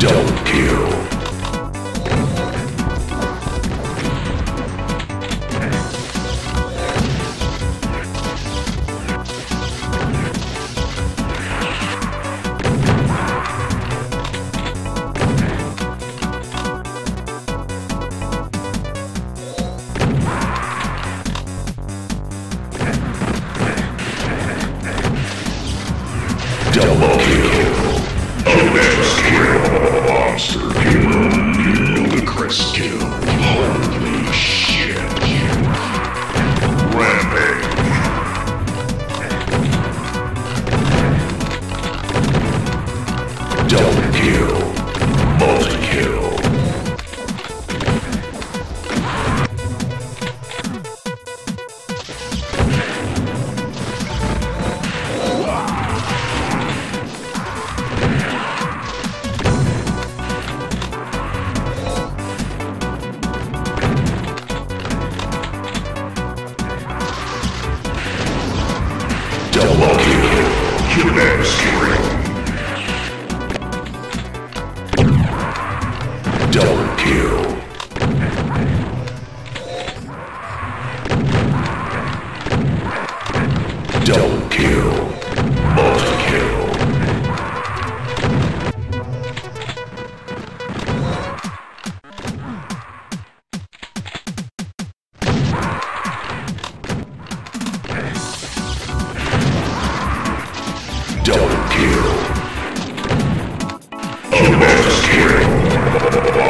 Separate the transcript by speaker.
Speaker 1: Don't kill. Double kill. Kinetic Double kill. Double kill. Apex kill. Monster kill.